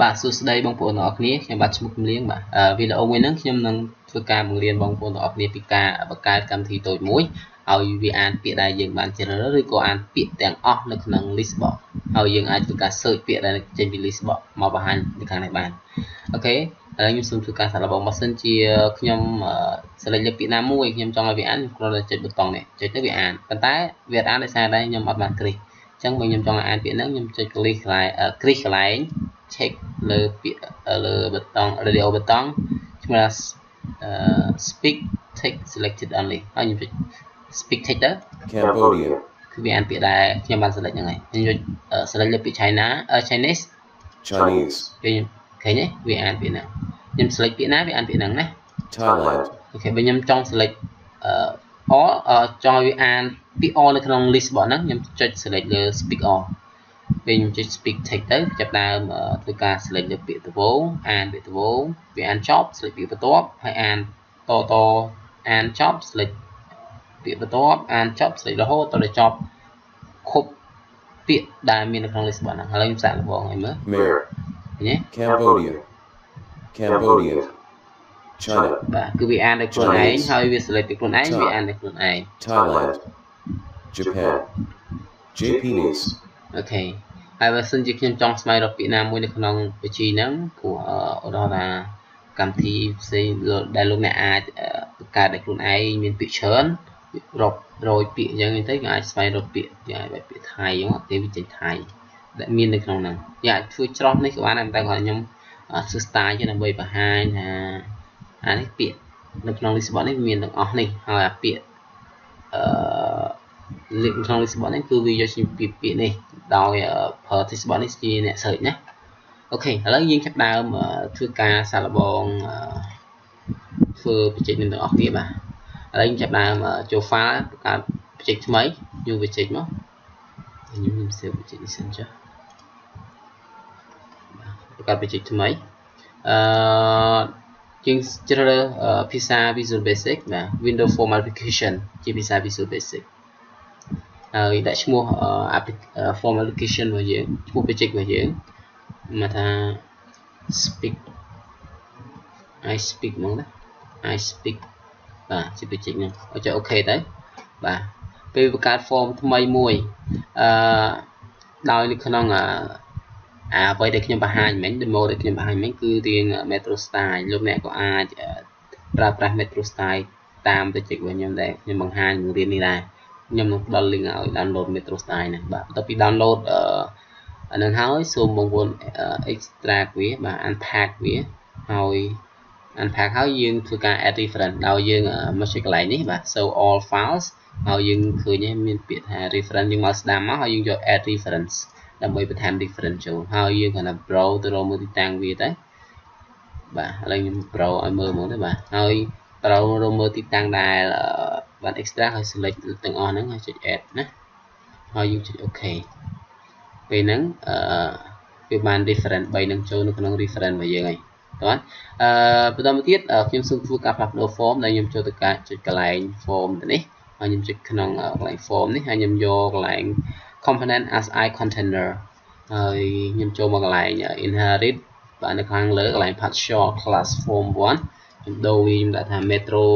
បាទសួស្តីបងប្អូនទាំងអស់គ្នាខ្ញុំបាទឈ្មោះគំលៀងបាទវីដេអូមួយហ្នឹងខ្ញុំនឹងធ្វើការបង្រៀនបងប្អូនទាំងអស់គ្នាពីការបង្កើតកម្មវិធីតូចមួយឲ្យវាអានពាក្យដែលយើងបានជ្រើសរើសឬក៏អានពាក្យទាំងអស់នៅក្នុង list box ហើយយើងអាចធ្វើការ search ពាក្យដែលចេញពី list box មកបង្ហាញនៅខាងនេះបានអូខេឥឡូវខ្ញុំសូមធ្វើការសាកល្បងបើសិនជាខ្ញុំ select លើពាក្យណាមួយខ្ញុំចង់ឲ្យវាអានខ្ញុំគ្រាន់តែចុចប៊ូតុងនេះចុចទៅវាអានប៉ុន្តែវាអានដោយសារតែខ្ញុំអត់បានគ្រីសអញ្ចឹងបើខ្ញុំចង់ឲ្យអានពាក្យហ្នឹងខ្ញុំចុច click កន្លែង click កន្លែង check លើពាក្យលើប៊ូតុង radio ប៊ូតុងឈ្មោះថា speak text selected only ហើយខ្ញុំចុច speak text ទៅ Cambodia, គឺវាអានពាក្យដែលខ្ញុំបាន select ហ្នឹងហើយខ្ញុំចុច select លើពាក្យ China Chinese Chinese, គឺខ្ញុំឃើញទេវាអានពាក្យហ្នឹងខ្ញុំ select ពាក្យណាវាអានពាក្យហ្នឹងណា Thailand, អូខេបើខ្ញុំចង់ select អឺ all អឺចង់ឲ្យវាអានពាក្យ all នៅក្នុង list របស់ហ្នឹងខ្ញុំចុច select លើ speak all ពេលខ្ញុំចុច speak text ទៅចាប់ដើមធ្វើការ select លើពាក្យដំបូងអានពាក្យដំបូងវាអានចប់ select ពាក្យបន្ទាប់ហើយអានតតអានចប់ select ពាក្យបន្ទាប់អានចប់ select រហូតដល់ចប់គ្រប់ពាក្យដែលមាននៅក្នុង list របស់ហ្នឹងឥឡូវខ្ញុំសាកល្បងឲ្យមើល Mare, ឃើញទេ Cambodia, Cambodia, China, បាទគឺវាអានដោយខ្លួនឯងហើយវា select ពីខ្លួនឯងវាអានដោយខ្លួនឯង Thailand, Japan, Japanese, អូខេហើយបើសិនជាខ្ញុំចង់ស្វែងរកពាក្យណាមួយនៅក្នុងវិជីហ្នឹងព្រោះឧទាហរណ៍ថាកម្មវិធីផ្សេងដែលលោកអ្នកអាចបង្កើតដោយខ្លួនឯងមានពាក្យច្រើនរាប់រយពាក្យអញ្ចឹងទៅយើងអាចស្វែងរកពាក្យយ៉ាងបែបពាក្យថៃហ្នឹងទេវាចេញថៃដែលមាននៅក្នុងហ្នឹងយើងអាចធ្វើច្រោះនេះក៏បានតែគាត់ខ្ញុំធ្វើ style ជាដើម្បីបង្ហាញថាអានេះពាក្យនៅក្នុង list របស់នេះមានទាំងអស់នេះហើយអាពាក្យអឺ ក្នុង list របស់នេះគឺវាយកជាពាក្យពាក្យនេះដោយប្រើ text របស់នេះជាអ្នក search ណាអូខេឥឡូវយើងចាប់ដើមធ្វើការសាកល្បងធ្វើបច្ចេកនេះទាំងអស់គ្នាបាទឥឡូវយើងចាប់ដើមចូល file បង្កើតបច្ចេកថ្មីយកបច្ចេកមកខ្ញុំខ្ញុំ save បច្ចេកនេះសិនចុះបង្កើតបច្ចេកថ្មីអឺយើងជ្រើសរើសភាសា Visual Basic បាទ Windows Form Application ជាភាសា Visual Basic ហើយដាក់ឈ្មោះ form application របស់យើងឈ្មោះ project របស់យើងមកថា speak I speak ហ្មងណា I speak បាទជា project ហ្នឹងឲ្យចុច OK ទៅបាទពេលបង្កើត form ថ្មីមួយអឺដោយនៅក្នុងអាអ្វីដែលខ្ញុំបង្ហាញមិញ demo ដែលខ្ញុំបង្ហាញមិញគឺរៀង metro style លោកអ្នកក៏អាចប្រើប្រាស់ metro style តាម project របស់ខ្ញុំដែលខ្ញុំបង្ហាញបង្រៀននេះដែរ ខ្ញុំនឹងផ្ដល់ link ឲ្យ download Metro Style ហ្នឹងបាទបន្ទាប់ពី download អឺអានឹងហើយសូមបងប្អូន extract វាបាទ unpack វាហើយ unpack ហើយយើងធ្វើការ add reference ដោយយើងមកចុចកន្លែងនេះបាទ show all files ហើយយើងឃើញមានពាក្យថា reference យើងមកស្ដាប់មកហើយយើងយក add reference ដើម្បីបន្ថែម reference ចូលហើយយើងគ្រាន់តែ browse ទៅរកមើលទីតាំងវាទៅបាទឥឡូវខ្ញុំ browse ឲ្យមើលហ្មងទៅបាទហើយ browse រកមើលទីតាំងដែល បាន extract ហើយ select ទាំងអស់ហ្នឹងហើយចុច add ណាហើយយើងចុច OK ពេលហ្នឹងអឺវាបាន reference 3នឹងចូលនៅក្នុង reference របស់យើងហើយតោះអឺបន្តមកទៀតខ្ញុំសូមធ្វើការផ្លាស់ប្ដូរ form ដែលខ្ញុំចូលទៅការចុចកន្លែង form ទៅនេះហើយខ្ញុំចុចក្នុងកន្លែង form នេះហើយខ្ញុំយកកន្លែង component as i container ហើយខ្ញុំចូលមកកន្លែង inherit បាទនៅខាងលើកន្លែង partial class form 1ខ្ញុំដូរវាខ្ញុំដាក់ថា metro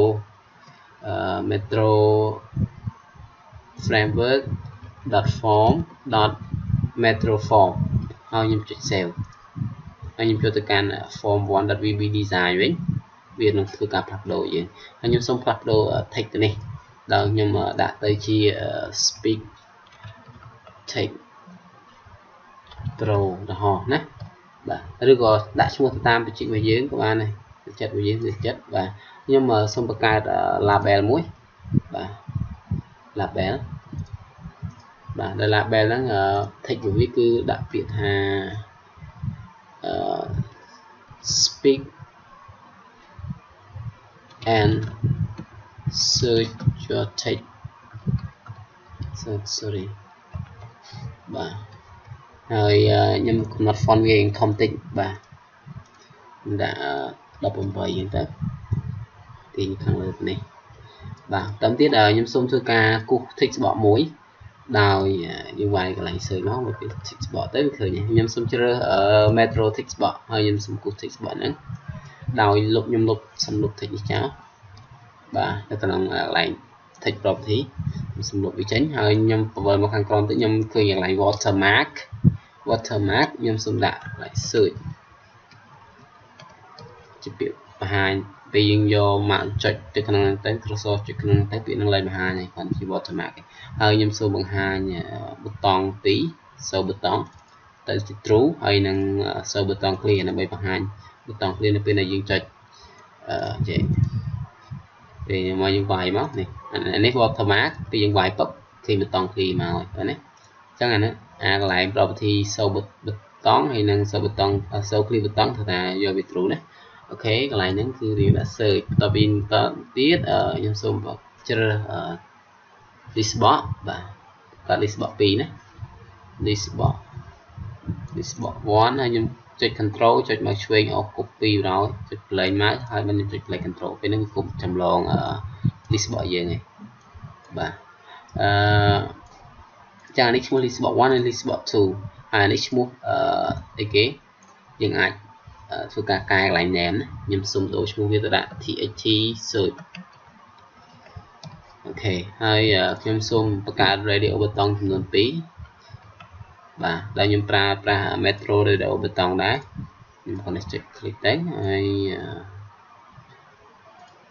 metro framework .form .metro form ហើយខ្ញុំចុច save ហើយខ្ញុំចូលទៅកាន់ form 1.vb design វិញវានឹងធ្វើការផ្លាស់ប្ដូរយើងហើយខ្ញុំសូមផ្លាស់ប្ដូរ text ទៅនេះដោយខ្ញុំដាក់ទៅជា speak text pro ទៅហោះណាបាទឬក៏ដាក់ឈ្មោះទៅតាមបច្ចេករបស់យើងក៏បានដែរ ចិត្តរបស់យើងវាចិត្តបាទខ្ញុំសូមបង្កើត label មួយបាទ label បាទដល់ label ហ្នឹង text របស់វាគឺដាក់ពាក្យថាអឺ speak and search your text sorry បាទហើយខ្ញុំកំណត់ font វាធំតិចបាទដាក់ 18យើងទៅទាញខាងលើនេះបាទតាមទៀតខ្ញុំសូមធ្វើការគូស text បកមួយដោយយើងវាយកន្លែង search មកមកពី text box ទៅឃើញខ្ញុំសូមជ្រើស metro text box ហើយខ្ញុំសូមគូស text box ហ្នឹងដោយលុបខ្ញុំលុបសំលុប text នេះចោលបាទនៅក្នុងកន្លែង text property ខ្ញុំសូមលុបវាចេញហើយខ្ញុំពវល់មកខាងក្រោមទៅខ្ញុំឃើញកន្លែង watermark watermark ខ្ញុំសូមដាក់កន្លែង search ជាពាក្យបង្ហាញពេលយើងយកមកចុចទៅក្នុងហ្នឹងទៅ cursor ចុចក្នុងទៅពាក្យនឹងឡើងបង្ហាញហើយគាត់ជា watermark ហើយខ្ញុំសូមបង្ហាញប៊ូតុង2សូប៊ូតុងទៅជា true ហើយនឹងសូប៊ូតុង clear ដើម្បីបង្ហាញប៊ូតុង clear នៅពេលដែលយើងចុចអឺចេះពេលមកយើងវាយមកនេះអានេះ watermark ពេលយើងវាយពឹបឃើញប៊ូតុង clear មកហើយណាអញ្ចឹងអានេះអាកន្លែង property សូប៊ូតុងហើយនឹងសូប៊ូតុងសូ clear ប៊ូតុងថាយកវា true ណា អូខេកន្លែងហ្នឹងគឺរៀងដាក់ search បន្ទាប់ពីតទៀតខ្ញុំសូមជ្រើស list box បាទកាត់ list box 2ណា list box list box 1ហើយខ្ញុំចុច control ចុចមកឆ្វេងអស់ copy បណ្ដោយចុច play មកហើយមិនចុច play control ពេលហ្នឹងគុំចម្លង list box យើងឯងបាទអឺចានេះឈ្មោះ list box 1និង list box 2ហើយនេះឈ្មោះអឺអីគេយើងអាច ធ្វើការកែកន្លែង name ណាខ្ញុំសុំដូរឈ្មោះវាទៅដាក់ tht search អូខេហើយខ្ញុំសូមបង្កើត radio button ចំនួន2បាទដែលខ្ញុំប្រើប្រាស់ metro radio button ដែរខ្ញុំគាត់នេះចុច click ទៅហើយ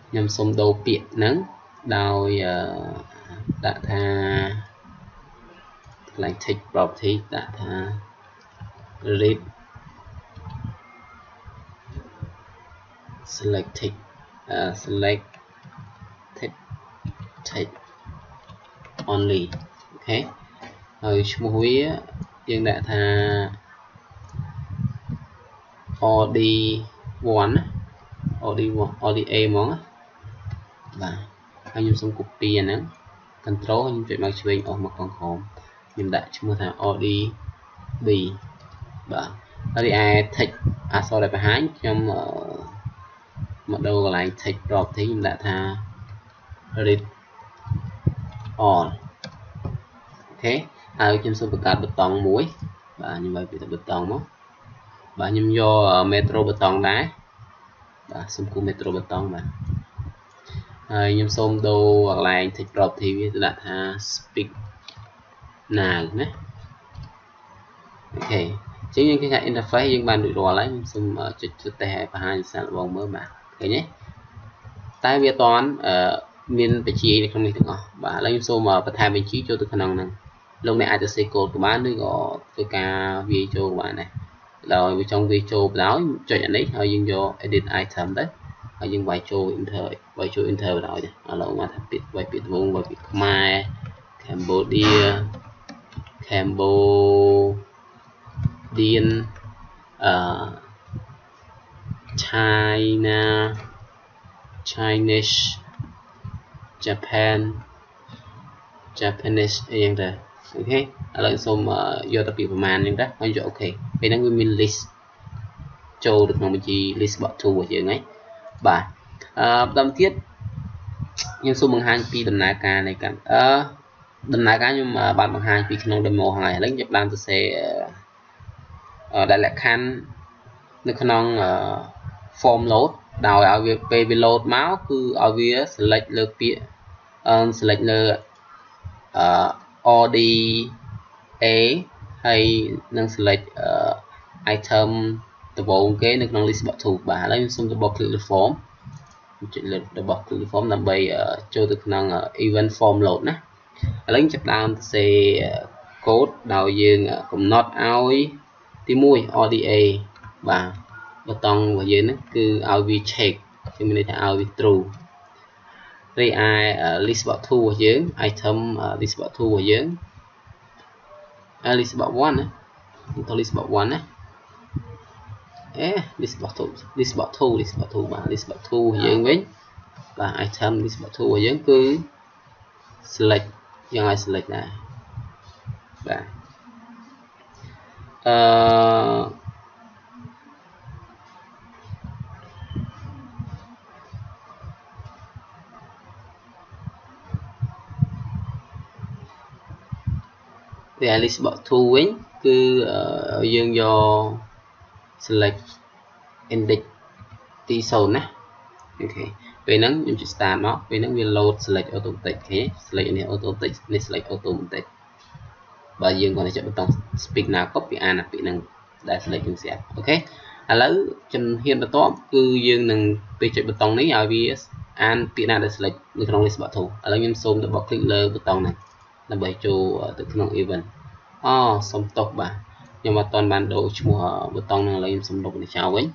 ខ្ញុំសូមដូរពាក្យហ្នឹងដោយដាក់ថាកន្លែង text property ដាក់ថា read select text uh, select text text only អូខេហើយឈ្មោះវាយើងដាក់ថា od1 od1 oda ហ្មងបាទហើយខ្ញុំសូម copy អាហ្នឹង control ខ្ញុំចុចមកឆ្វេងអស់មកខាងក្រោមខ្ញុំដាក់ឈ្មោះថា od b បាទហើយឯ text អក្សរដែលបង្ហាញខ្ញុំ មកដូរកន្លែង text property ខ្ញុំដាក់ថា read all អូខេហើយខ្ញុំសូមបង្កើតប៊ូតុងមួយបាទខ្ញុំឲ្យពីប៊ូតុងមកបាទខ្ញុំយក metro ប៊ូតុងដែរបាទសូមគូ metro ប៊ូតុងបាទហើយខ្ញុំសូមដូរកន្លែង text property វាទៅដាក់ថា speak now ណាអូខេជាងយើងឃើញថា interface យើងបានរួចរាល់ហើយខ្ញុំសូមចុចទៅតេស្តឲ្យបង្ហាញសាកល្បងមើលបាទ ឃើញទេតែវាអត់ទាន់មានបញ្ជីនៅក្នុងនេះទាំងអស់បាទឥឡូវខ្ញុំសូមបន្ថែមបញ្ជីចូលទៅក្នុងហ្នឹងលោកអ្នកអាចទៅសេកូដក៏បានឬក៏ធ្វើការវាយចូលក៏បានដែរដោយវាចង់វាយចូលបណ្ដោយចុចអានេះហើយយើងយក edit item ទៅហើយយើងវាយចូល enter វាយចូល enter បណ្ដោយឥឡូវមកថាពាក្យវាយពាក្យត្បូងវាយពាក្យខ្មែរ Cambodia Cambodian អឺ China Chinese Japan Japanese អីយ៉ាងទៅអូខេឥឡូវសូមយកទៅពីប្រមាណអញ្ចឹងទៅហើយយកអូខេពេលហ្នឹងវាមាន list ចូលទៅក្នុងបញ្ជី list box 2របស់យើងហ្នឹងបាទអឺបន្តទៀតខ្ញុំសូមបង្ហាញពីដំណើរការនៃកម្មអឺដំណើរការខ្ញុំបានបង្ហាញពីក្នុង demo ហើយឥឡូវខ្ញុំបានសរសេរអឺដែលលក្ខខណ្ឌនៅក្នុង form load ដោយឲ្យវាពេលវា load មកគឺឲ្យវា select លើពាក្យអឺ select លើអឺ OD A ហើយនឹង select អឺ item ដំបូងគេនៅក្នុង list box 2បាទឥឡូវខ្ញុំសូមទៅបោះ click លើ form ចុចលើរបស់ click លើ form ដើម្បីចូលទៅក្នុង event form load ណាឥឡូវចាប់ដើមសរសេរ code ដោយយើងកំណត់ឲ្យទី1 ODA បាទ បតង់របស់យើងហ្នឹងគឺឲ្យវា check គឺមានន័យថាឲ្យវា true រីឯ list box 2របស់យើង item list box 2របស់យើង list box 1ណាទៅ list box 1ណាអេ list box 2 list box 2 list box 2បាទ list box 2របស់យើងវិញបាទ item list box 2របស់យើងគឺ select យើងឲ្យ select ដែរបាទអឺ វា list box 2វិញគឺយើងយក select index ទី0ណាOK ពេលហ្នឹងខ្ញុំចុច start មកពេលហ្នឹងវា load select automatic OK select នេះ automatic នេះ select automatic បើយើងគាត់ចុចប៊ូតុង speak ណាក៏វាអានអាពាក្យហ្នឹងដែល select យើងស្រាប់ OK ឥឡូវជំហានបន្ទាប់គឺយើងនឹងពេលចុច button នេះឲ្យវាអានពាក្យណាដែល select នៅក្នុង list box 2ឥឡូវខ្ញុំសូមទៅបក click លើ button ហ្នឹងដើម្បីចូលទៅក្នុង event អូសុំទោសបាទខ្ញុំអត់ទាន់បានដូរឈ្មោះប៊ូតុងហ្នឹងឥឡូវខ្ញុំសូមលុបនេះចោលវិញ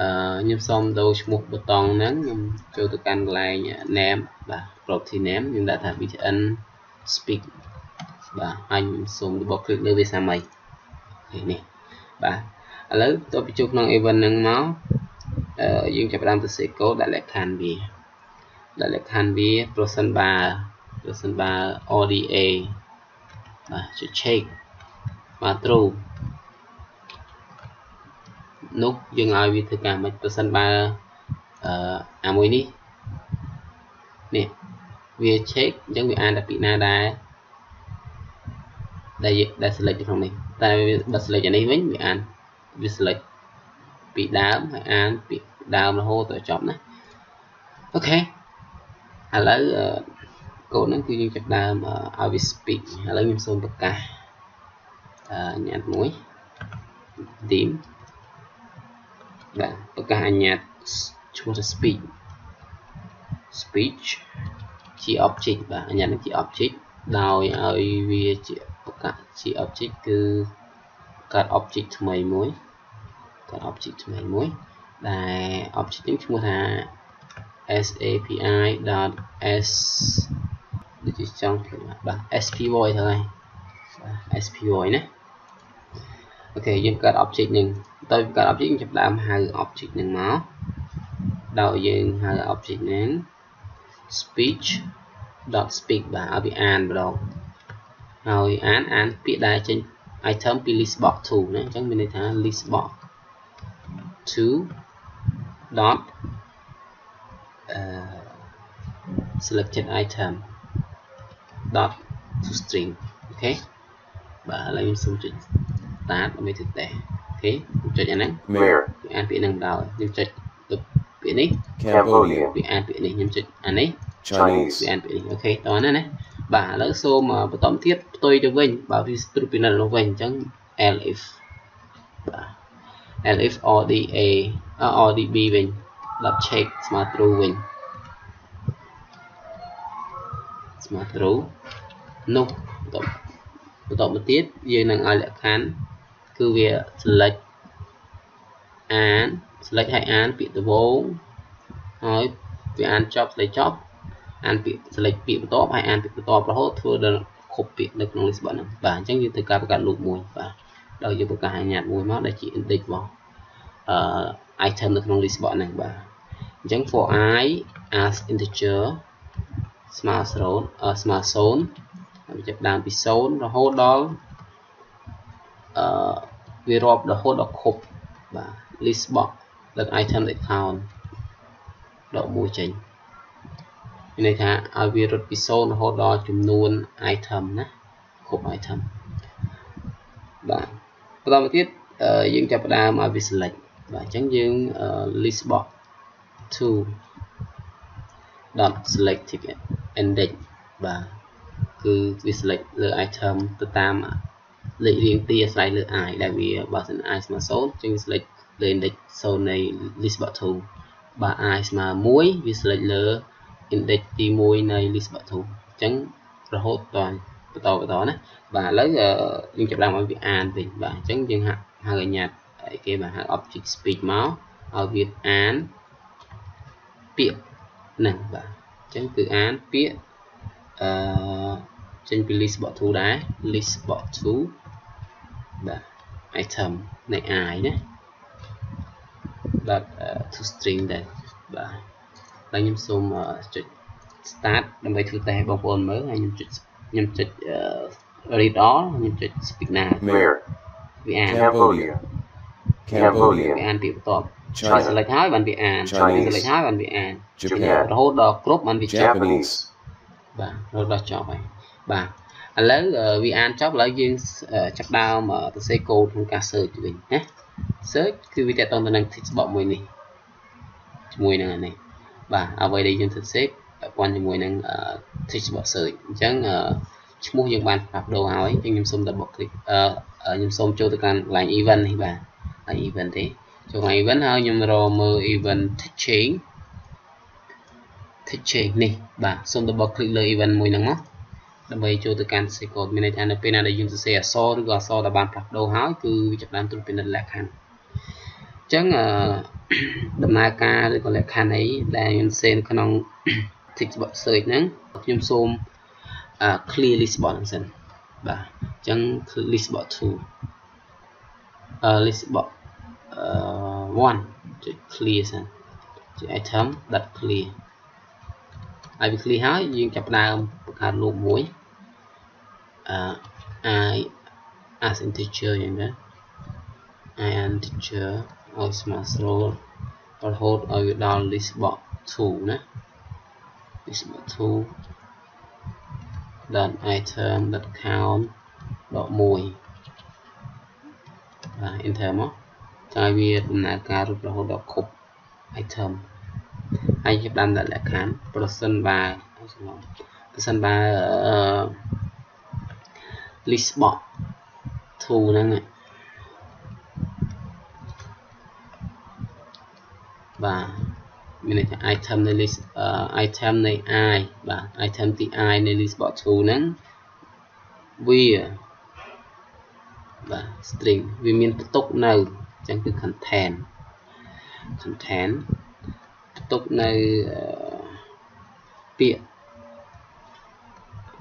អឺខ្ញុំសូមដូរឈ្មោះប៊ូតុងហ្នឹងខ្ញុំចូលទៅកាន់កន្លែង name បាទ property name ខ្ញុំដាក់ថា btn speak បាទហើយខ្ញុំសូម double click លើវាសាមីនេះបាទឥឡូវតទៅចូលក្នុង event ហ្នឹងមកអឺយើងចាប់ផ្ដើមទៅសេកូដាក់លក្ខខណ្ឌវាដាក់លក្ខខណ្ឌវាប្រសិនបើប្រសិនបើ ODA បាទចុច check បាទ true នោះយើងឲ្យវាធ្វើការមិនប្រសិនបើអឺអាមួយនេះនេះវា check អញ្ចឹងវាអានតែពីណាដែរដែលដែល select ក្នុងនេះតែបើ select អានេះវិញវាអានវា select ពីដើមហើយអានពីដើមរហូតដល់ចប់ណាអូខេឥឡូវ កូដហ្នឹងគឺយើងចាប់ដើមឲ្យវា speak ឥឡូវខ្ញុំសូមប្រកាសអញ្ញត្តិមួយ dim បាទប្រកាសអញ្ញត្តិឈ្មោះថា speech speech ជា object បាទអញ្ញត្តិនេះជា object ដោយឲ្យវាជាប្រកាសជា object គឺកើត object ថ្មីមួយកើត object ថ្មីមួយដែល object នេះឈ្មោះថា sapi.s ដូចជាចង់បាទ spy ទៅហើយបាទ spy ណាអូខេយើងកើត object នឹងតើកើត object យើងចាប់ដើមហៅ object នឹងមកដោយយើងហៅ object នឹង speech .speak បាទឲ្យវាអានម្ដងហើយអានអានពាក្យដែលចេញ item ពី list box 2ណាអញ្ចឹងមានន័យថា list box 2 dot uh, selected item dot to string OK បាទឥឡូវខ្ញុំសូមចុច start ដើម្បីធ្វើ test OK ខ្ញុំចុចអាហ្នឹង Mayor, វាអានពាក្យហ្នឹងដល់ខ្ញុំចុចទៅពាក្យនេះ Cambodia, វាអានពាក្យនេះខ្ញុំចុចអានេះ Chinese, វាអានពាក្យនេះ OK តោះណាណាបាទឥឡូវសូមបន្តទៀតផ្ទុយទៅវិញបើវាស្ទ្រុពិនិត្យនោះវិញអញ្ចឹង elif បាទ elif oda odb វិញដល់ check ស្មើ true វិញ ស្មើ true នោះបន្តបន្តមកទៀតយើងនឹងឲ្យលក្ខខណ្ឌគឺវា select អាន select ឲ្យអានពាក្យដំបូងហើយវាអានចប់ select ចប់អានពាក្យ select ពាក្យបន្ទាប់ហើយអានពាក្យបន្ទាប់រហូតធ្វើដល់គ្រប់ពាក្យនៅក្នុង list ហ្នឹងបាទអញ្ចឹងយើងត្រូវការបង្កើត loop មួយបាទដោយយើងបង្កើតអាញាតមួយមកដែលជា index របស់អឺ item នៅក្នុង list ហ្នឹងបាទអញ្ចឹង for i as integer ស្មើ0ស្មើ0ហើយចាប់ដើមពី0រហូតដល់អឺវារាប់រហូតដល់គ្រប់បាទ list box លើ item account ដកមួយចេញមានន័យថាឲ្យវារត់ពី0រហូតដល់ចំនួន item ណាគ្រប់ item បាទបន្តមកទៀតយើងចាប់ផ្ដើមឲ្យវា select បាទអញ្ចឹងយើង list box 2 dot select ticket index បាទគឺវា select លើ item ទៅតាមលេខរៀងទីអាស្រ័យលើ i ដែលវាបើសិន i ស្មើ0អញ្ចឹង select លើ index 0នៃ list box 2បើ i ស្មើ1វា select លើ index ទី1នៃ list box 2អញ្ចឹងរហូតដល់បន្តបន្តណាបាទឥឡូវយើងចាប់ដាក់ឲ្យវាអានវិញបាទអញ្ចឹងយើងហាក់ហៅអញ្ញាតគេបាទហៅ object speak មកឲ្យវាអានពាក្យហ្នឹងបាទ អញ្ចឹងគឺអានពាក្យអឺចេញពី list box 2ដែរ list box 2បាទ item នៃ i ណា dot to string ដែរបាទហើយខ្ញុំសូមចុច start ដើម្បីធ្វើតេស្តបងប្អូនមើលហើយខ្ញុំចុចខ្ញុំចុច read all ខ្ញុំចុច speak now Mayor, វាអាន Cambodia, វា Cambodia, អានពាក្យបន្ទាប់ China, select ហើយបានវាអាន Chinese select ហើយបានវាអាន Japan, រហូតដល់គ្រប់បានវាចប់ Japanese, បាទរហូតដល់ចប់ហើយបាទឥឥឡូវវាអានចប់ឥឡូវយើងចាប់ដើមទៅសេកូដក្នុងការ search វិញណា search គឺវាតទៅទៅនឹង text box មួយនេះជាមួយនឹងនេះបាទអ្វីដែលយើងទៅសេពាក់ព័ន្ធជាមួយនឹង text box search អញ្ចឹងឈ្មោះយើងបានផ្លាស់ប្ដូរហើយអញ្ចឹងខ្ញុំសូម double click អឺខ្ញុំសូមចូលទៅកាន់ line event នេះបាទ line event ទេ ចូល line event ហើយខ្ញុំរកមើល event teaching teaching នេះបាទសូម double click លើ event មួយហ្នឹងមកដើម្បីចូលទៅកាន់ C code មានន័យថានៅពេលណាដែលយើងសរសេរអក្សរឬក៏អក្សរដែលបានផ្លាស់ប្ដូរហើយគឺវាចាប់ផ្ដើមត្រួតពិនិត្យលក្ខខណ្ឌអញ្ចឹងដំណើរការឬក៏លក្ខខណ្ឌអីដែលខ្ញុំសេនៅក្នុង text box search ហ្នឹងខ្ញុំសូម clear list box ហ្នឹងសិនបាទអញ្ចឹង list box 2 uh, list box uh, 1 ចុច clear សិនចុច item .clear ហើយវា clear ហើយយើងចាប់ផ្ដើមបង្កើតរូបមួយ uh, i as integer យ៉ាងណា i integer ឲ្យស្មើស្រួលរហូតឲ្យវាដល់ list box 2ណា list box 2 dot item dot count ដក1បាទ enter មក ហើយវាដំណើរការរត់រហូតដល់គ្រប់ item ហើយចាប់បានដាក់លក្ខខណ្ឌប្រសិនបើប្រសិនបើ list box 2ហ្នឹងបាទមានន័យថា item នៃ list item នៃ i បាទ item ទី i នៃ list box 2ហ្នឹងវាបាទ string វាមានផ្ទុកនៅអញ្ចឹងគឺ content content ផ្ទុកនៅពាក្យ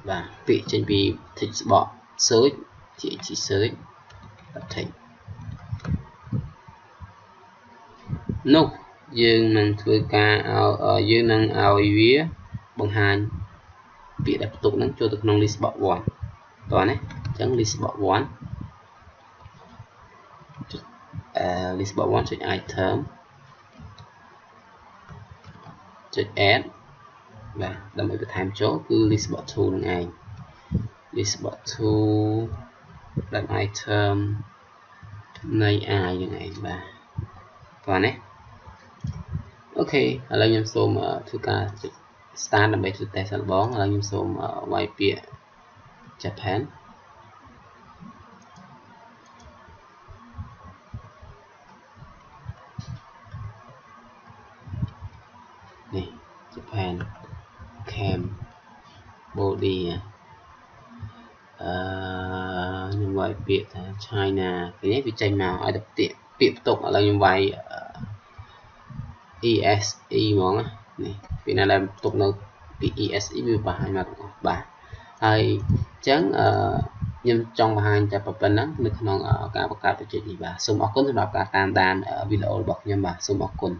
បាទពាក្យចេញពី text box search THG search text នោះយើងនឹងធ្វើការឲ្យយើងនឹងឲ្យវាបង្ហាញពាក្យដែលផ្ទុកនឹងចូលទៅក្នុង list box 1តោះណាអញ្ចឹង list box 1 អឺ list box 1ចុច item ចុច add បាទដើម្បីបន្ថែមចូលគឺ list box 2នឹងឯង list box 2ដាក់ item នៃ i នឹងឯងបាទតោះណាអូខេឥឡូវខ្ញុំសូមធ្វើការ start ដើម្បីធ្វើ test សិនបងឥឡូវខ្ញុំសូមវាយពាក្យ Japan នេះ Japan cam body អឺខ្ញុំវាយពាក្យថា China ឃើញវាចេញមកឲ្យតែពាក្យពាក្យផ្ទុកឥឡូវខ្ញុំវាយ ESE ហ្មងនេះពីណាដែលផ្ទុកនៅពី ESE វាបង្ហាញមកទាំងអស់បាទហើយអញ្ចឹងអឺខ្ញុំចង់បង្ហាញតែប៉ុណ្ណឹងនៅក្នុងការបង្កើត project នេះបាទសូមអរគុណសម្រាប់ការតាមដានវីដេអូរបស់ខ្ញុំបាទសូមអរគុណ